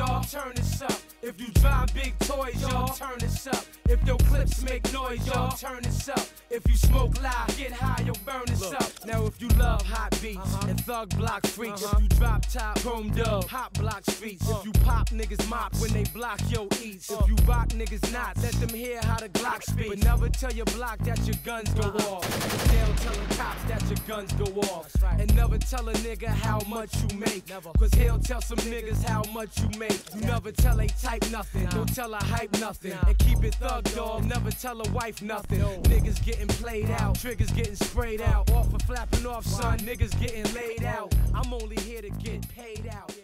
y'all, turn this up. If you drive big toys, y'all, turn this up. If your clips make noise, y'all, turn this up. If you smoke loud, get high, yo, burn this Look. up. Now if you love hot beats uh-huh. and thug block freaks, uh-huh. if you drop top, chrome dub, hot block streets. If uh. you pop niggas mops when they block your eats. If uh. you rock niggas knots, let them hear how the Glock speak. But never tell your block that your guns go uh-huh. off. They'll tell the cops your guns go off. And never tell a nigga how much you make. Cause he'll tell some niggas how much you make. You never tell a type nothing. Don't tell a hype nothing. And keep it thug, dog. Never tell a wife nothing. Niggas getting played out. Triggers getting sprayed out. Off for flapping off, son. Niggas getting laid out. I'm only here to get paid out.